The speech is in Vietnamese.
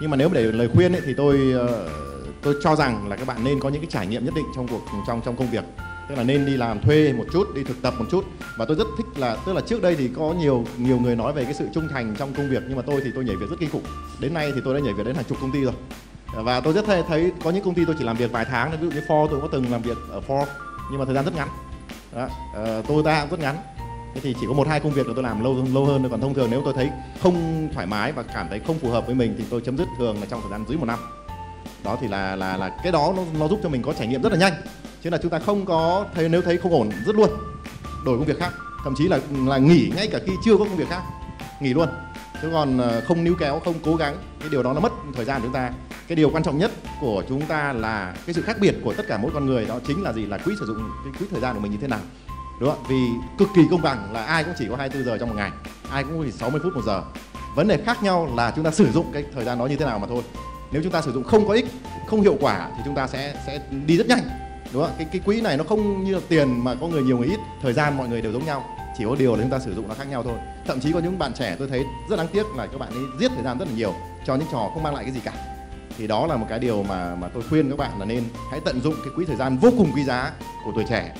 nhưng mà nếu để lời khuyên ấy, thì tôi ờ, tôi cho rằng là các bạn nên có những cái trải nghiệm nhất định trong cuộc trong trong công việc. Tức là nên đi làm thuê một chút đi thực tập một chút. Và tôi rất thích là tức là trước đây thì có nhiều nhiều người nói về cái sự trung thành trong công việc nhưng mà tôi thì tôi nhảy việc rất kinh khủng. Đến nay thì tôi đã nhảy việc đến hàng chục công ty rồi. Và tôi rất thấy, thấy có những công ty tôi chỉ làm việc vài tháng ví dụ như Ford tôi có từng làm việc ở Ford nhưng mà thời gian rất ngắn. Đó, uh, Toyota cũng rất ngắn thế thì chỉ có một hai công việc là tôi làm lâu lâu hơn còn thông thường nếu tôi thấy không thoải mái và cảm thấy không phù hợp với mình thì tôi chấm dứt thường là trong thời gian dưới một năm. Đó thì là là là cái đó nó, nó giúp cho mình có trải nghiệm rất là nhanh. Chứ là chúng ta không có thấy nếu thấy không ổn rất luôn. Đổi công việc khác. Thậm chí là là nghỉ ngay cả khi chưa có công việc khác. Nghỉ luôn. Chứ còn ờ, không níu kéo không cố gắng cái điều đó nó mất thời gian của chúng ta. Cái điều quan trọng nhất của chúng ta là cái sự khác biệt của tất cả mỗi con người đó chính là gì? Là quỹ sử dụng cái quỹ thời gian của mình như thế nào đúng không vì cực kỳ công bằng là ai cũng chỉ có 24 giờ trong một ngày, ai cũng chỉ 60 phút một giờ. Vấn đề khác nhau là chúng ta sử dụng cái thời gian đó như thế nào mà thôi. Nếu chúng ta sử dụng không có ích, không hiệu quả thì chúng ta sẽ sẽ đi rất nhanh. Đúng không cái cái quỹ này nó không như là tiền mà có người nhiều người ít, thời gian mọi người đều giống nhau. Chỉ có điều là chúng ta sử dụng nó khác nhau thôi. Thậm chí có những bạn trẻ tôi thấy rất đáng tiếc là các bạn ấy giết thời gian rất là nhiều cho những trò không mang lại cái gì cả. Thì đó là một cái điều mà mà tôi khuyên các bạn là nên hãy tận dụng cái quỹ thời gian vô cùng quý giá của tuổi trẻ.